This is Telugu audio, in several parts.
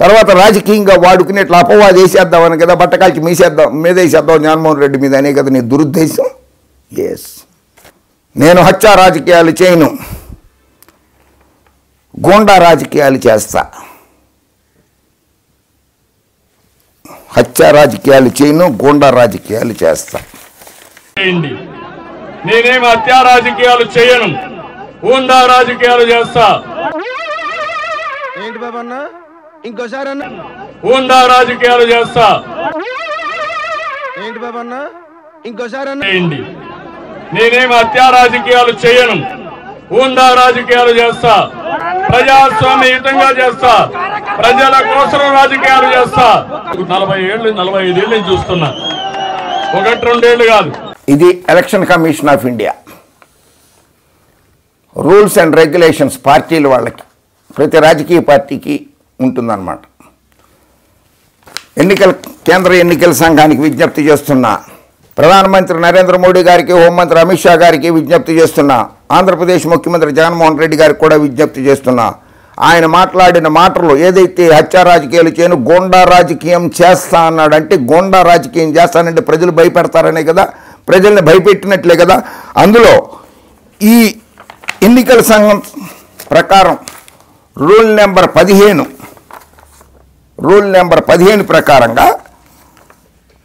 తర్వాత రాజకీయంగా వాడుకుని ఇట్లా అపవాది వేసేద్దామని కదా బట్టకాల్చి మీసేద్దాం మీద వేసేద్దాం జగన్మోహన్ రెడ్డి మీద అనే కదా నీ దురుద్దేశం? ఎస్ నేను హత్యా రాజకీయాలు చేయను. గూండా రాజకీయాలు చేస్తా. హత్యా రాజకీయాలు చేయను గూండా రాజకీయాలు చేస్తా. నేనేం హత్యా రాజకీయాలు చేయను ఊండా రాజకీయాలు చేస్తా. ఏంటి బాబు అన్న? ఇంకోసారి అన్న. ఊండా రాజకీయాలు చేస్తా. ఏంటి బాబు అన్న? ఇంకోసారి అన్న. చేయండి. నేనేం హత్యా రాజకీయాలు చేయను. ఊండా రాజకీయాలు చేస్తా. ప్రజాస్వామ్యయుతంగా చేస్తా. ప్రజల కోసం రాజకీయాలు చేస్తా. నలభై ఏళ్ళు నలభై ఐదేళ్ళు నేను చూస్తున్నా. ఒకటి రెండేళ్ళు కాదు. ఇది election commission of India. Rules and regulations పార్టీల వాళ్ళకి ప్రతి రాజకీయ పార్టీకి ఉంటుందన్నమాట. ఎన్నికల కేంద్ర ఎన్నికల సంఘానికి విజ్ఞప్తి చేస్తున్నా ప్రధానమంత్రి నరేంద్ర మోడీ గారికి హోంమంత్రి అమిత్ షా గారికి విజ్ఞప్తి చేస్తున్నా ఆంధ్రప్రదేశ్ ముఖ్యమంత్రి జగన్మోహన్ రెడ్డి గారికి కూడా విజ్ఞప్తి చేస్తున్నా. ఆయన మాట్లాడిన మాటలు ఏదైతే హత్యా రాజకీయాలు చేయను గోండా రాజకీయం చేస్తా అన్నాడంటే గోండా రాజకీయం చేస్తానంటే ప్రజలు భయపెడతారనే కదా ప్రజల్ని భయపెట్టినట్లే కదా. అందులో ఈ ఎన్నికల సంఘం ప్రకారం రూల్ నెంబర్ పదిహేను. రూల్ నెంబర్ పదిహేను ప్రకారంగా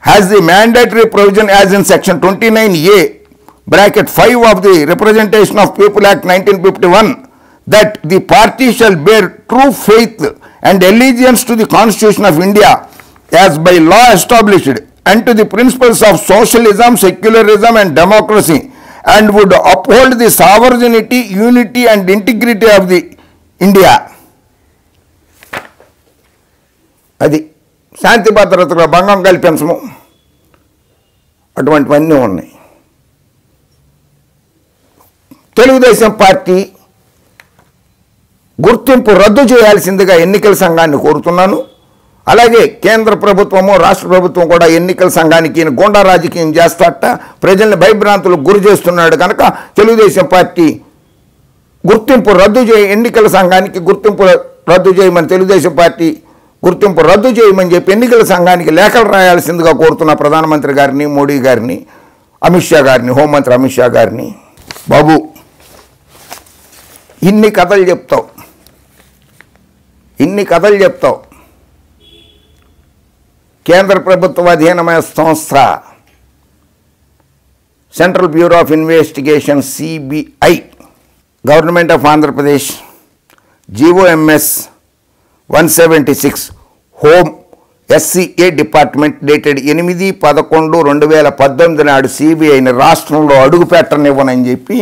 has the mandatory provision as in section twenty nine A bracket five of the representation of people act nineteen fifty one that the party shall bear true faith and allegiance to the constitution of India as by law established and to the principles of socialism secularism and democracy and would uphold the sovereignty unity and integrity of the India. అది శాంతి భద్రతలో భంగం కల్పించము. అటువంటివన్నీ ఉన్నాయి. తెలుగుదేశం పార్టీ గుర్తింపు రద్దు చేయాల్సిందిగా ఎన్నికల సంఘాన్ని కోరుతున్నాను. అలాగే కేంద్ర ప్రభుత్వము రాష్ట్ర ప్రభుత్వం కూడా ఎన్నికల సంఘానికి ఈయన గోండా రాజకీయం చేస్తాట ప్రజల్ని భయభ్రాంతులకు గురి చేస్తున్నాడు కనుక తెలుగుదేశం పార్టీ గుర్తింపు రద్దు చేయ ఎన్నికల సంఘానికి గుర్తింపు రద్దు చేయమని తెలుగుదేశం పార్టీ గుర్తింపు రద్దు చేయమని చెప్పి ఎన్నికల సంఘానికి లేఖలు రాయాల్సిందిగా కోరుతున్న ప్రధానమంత్రి గారిని మోడీ గారిని అమిత్ షా గారిని హోంమంత్రి అమిత్ షా గారిని. బాబు ఇన్ని కథలు చెప్తావు. ఇన్ని కథలు చెప్తావు. కేంద్ర ప్రభుత్వ అధీనమైన సంస్థ central bureau of investigation CBI. Government of Andhra Pradesh GOMS one seventy six home SCA department dated ఎనిమిది పదకొండు రెండు వేల పద్దెనిమిది నాడు సిబిఐని రాష్ట్రంలో అడుగుపెట్టనివ్వనని చెప్పి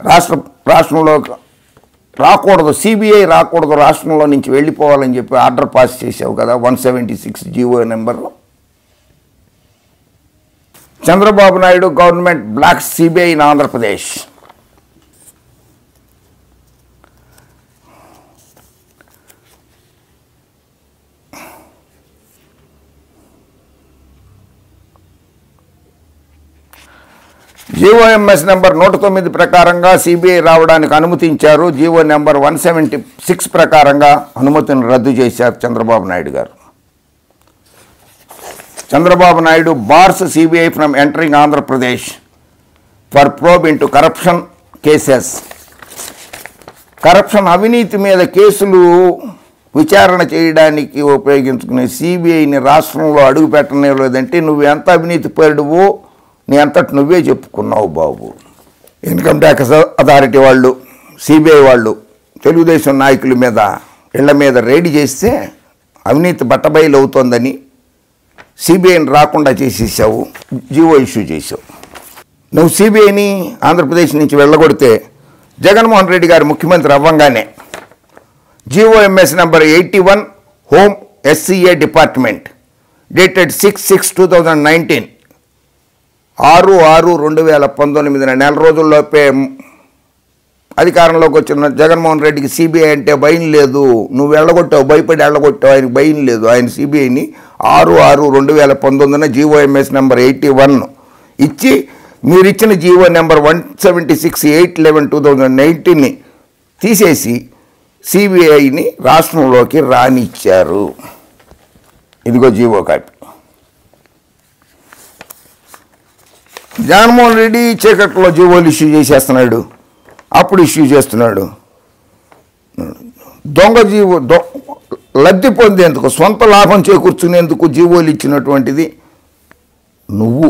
రాష్ట్ర రాష్ట్రంలో రాకూడదు సిబిఐ రాకూడదు రాష్ట్రంలో నుంచి వెళ్ళిపోవాలని చెప్పి ఆర్డర్ పాస్ చేసావు కదా one seventy six GO number. Chandrababu Naidu government block CBI in Andhra Pradesh GOMS number నూట తొమ్మిది ప్రకారంగా సిబిఐ రావడానికి అనుమతించారు. GO number one seventy six ప్రకారంగా అనుమతిని రద్దు చేశారు Chandrababu Naidu garu. Chandrababu Naidu bars CBI from entering Andhra Pradesh for probe into corruption cases. Corruption అవినీతి మీద కేసులు విచారణ చేయడానికి ఉపయోగించుకునే సిబిఐని రాష్ట్రంలో అడుగుపెట్టనే లేదంటే నువ్వు ఎంత అవినీతి పరుడువో నీ అంతటి నువ్వే చెప్పుకున్నావు బాబు. ఇన్కమ్ ట్యాక్స్ అథారిటీ వాళ్ళు సిబిఐ వాళ్ళు తెలుగుదేశం నాయకుల మీద ఇళ్ళ మీద రైడ్ చేస్తే అవినీతి బట్టబయలు అవుతోందని సిబిఐని రాకుండా చేసేసావు జీవో ఇష్యూ చేసావు. నువ్వు సిబిఐని ఆంధ్రప్రదేశ్ నుంచి వెళ్ళగొడితే జగన్మోహన్ రెడ్డి గారు ముఖ్యమంత్రి అవ్వంగానే GOMS number eighty one home SCA department dated six six two thousand nineteen ఆరు ఆరు రెండు వేల పంతొమ్మిదిన నెల రోజుల్లోపే అధికారంలోకి వచ్చిన జగన్మోహన్ రెడ్డికి సిబిఐ అంటే భయం లేదు. నువ్వు వెళ్ళగొట్టావు భయపడి వెళ్ళగొట్టావు ఆయనకి భయం లేదు. ఆయన సిబిఐని ఆరు ఆరు రెండు వేల పంతొమ్మిదిన జీవోఎంఎస్ నెంబర్ ఎయిటీ వన్ ఇచ్చి మీరు ఇచ్చిన GO number one seventy six eight eleven two thousand నైన్టీన్ని తీసేసి సిబిఐని రాష్ట్రంలోకి రానిచ్చారు. ఇదిగో జీవో కాపీ జగన్మోహన్ రెడ్డి చీకట్లో జీవోలు ఇష్యూ చేసేస్తున్నాడు. అప్పుడు ఇష్యూ చేస్తున్నాడు. దొంగ జీవో దొ లబ్ధి పొందేందుకు సొంత లాభం చేకూర్చునేందుకు జీవోలు ఇచ్చినటువంటిది నువ్వు.